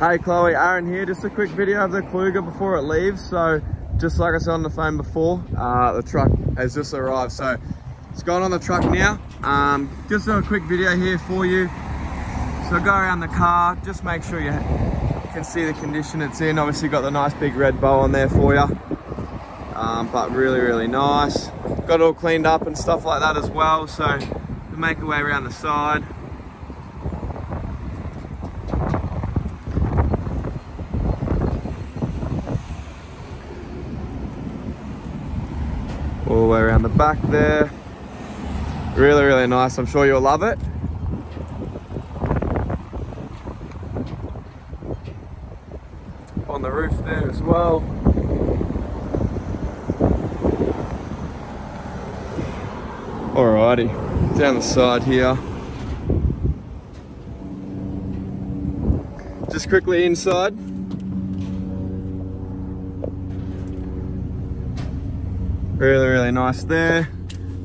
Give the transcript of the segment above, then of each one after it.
Hey Chloe, Aaron here. Just a quick video of the Kluger before it leaves. So just like I said on the phone before, uh, the truck has just arrived. So it's gone on the truck now. Um, just a quick video here for you. So go around the car, just make sure you can see the condition it's in. Obviously got the nice big red bow on there for you. Um, but really, really nice. Got it all cleaned up and stuff like that as well. So we make our way around the side. All the way around the back there. Really, really nice. I'm sure you'll love it. On the roof there as well. Alrighty, down the side here. Just quickly inside. Really, really nice there.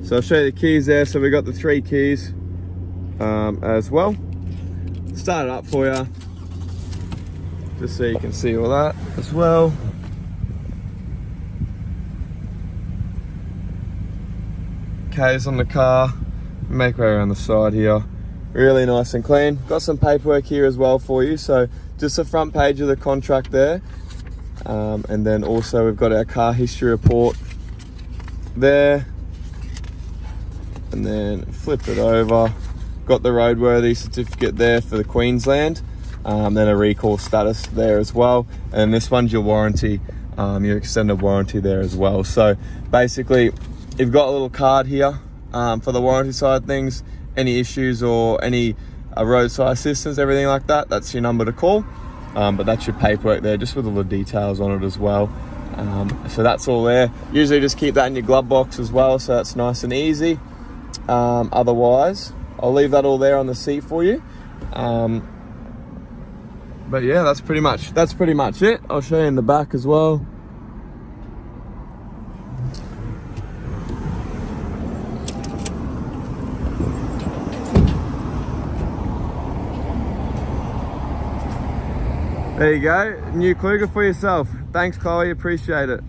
So I'll show you the keys there. So we got the three keys um, as well. Start it up for you, just so you can see all that as well. Keys on the car, make way around the side here. Really nice and clean. Got some paperwork here as well for you. So just the front page of the contract there. Um, and then also we've got our car history report there and then flip it over. Got the roadworthy certificate there for the Queensland um, then a recall status there as well. And this one's your warranty um, your extended warranty there as well. So basically you've got a little card here um, for the warranty side things. Any issues or any uh, roadside assistance everything like that that's your number to call. Um, but that's your paperwork there just with all the details on it as well um, so that's all there. Usually just keep that in your glove box as well, so that's nice and easy. Um, otherwise, I'll leave that all there on the seat for you. Um, but yeah, that's pretty much that's pretty much it. I'll show you in the back as well. There you go, new Kluger for yourself. Thanks, Chloe, appreciate it.